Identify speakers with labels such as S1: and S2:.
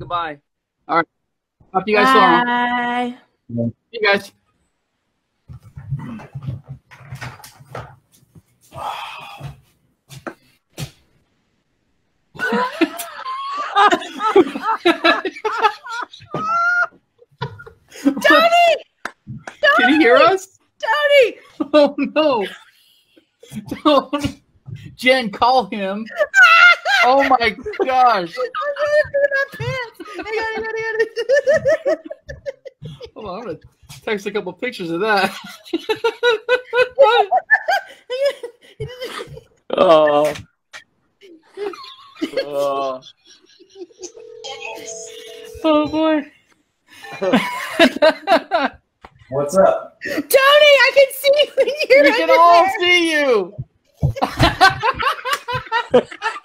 S1: goodbye.
S2: All right. Talk to you guys tomorrow.
S3: Bye.
S2: See you guys.
S3: Tony!
S2: Can you hear us?
S3: Tony!
S2: Oh no! Don't. Jen, call him. Oh my gosh! Hold on, I'm gonna text a couple pictures of that. oh. oh. Oh boy.
S4: What's up?
S3: Tony, I can see you
S2: we can all
S3: there.
S2: see you.